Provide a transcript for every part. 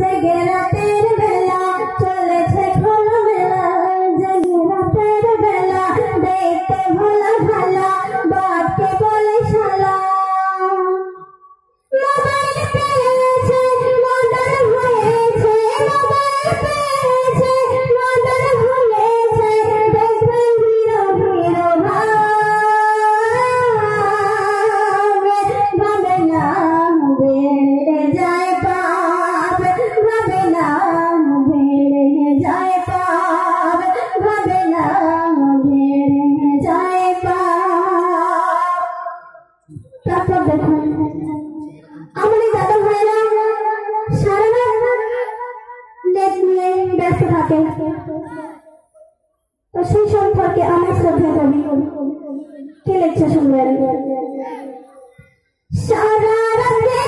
ಜಗಲತೆ তারপর দেখুন আমাদের দাদা ভাইরা নেট নিয়ে ব্যস্ত থাকে। তো সেই সম্পর্কে আমার শ্রদ্ধা কবি কে সারা রাতে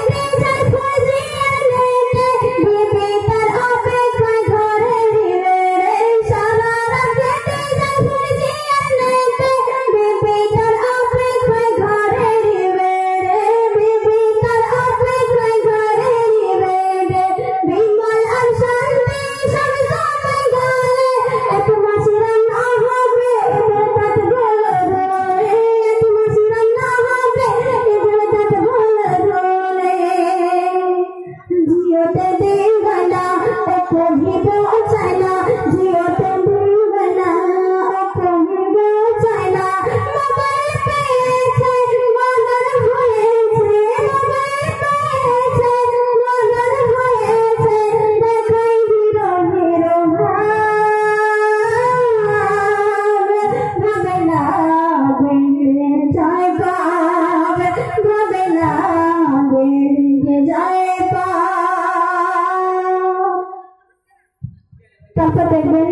তারপর দেখবেন,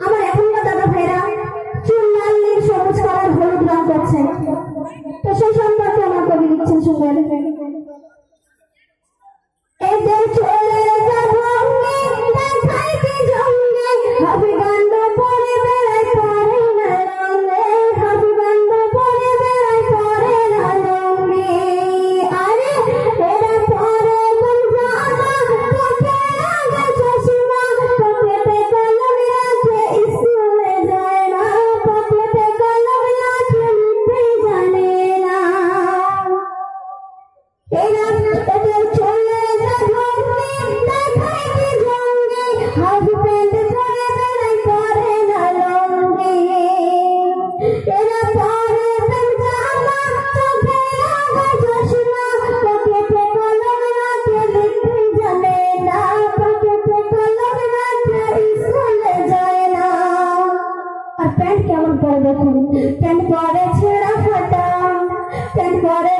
আমার এখনকার দাদা ভাইরা চুল লাল নীল সবুজ কালার হলুদ রং করছেন তো সেই সম্পর্কে আমার কবি লিখছেন শুনবেন এই যে আর প্যান্ট কেমন পরে দেখুন? প্যান্ট পরে ছেঁড়া ফাটা প্যান্ট পরে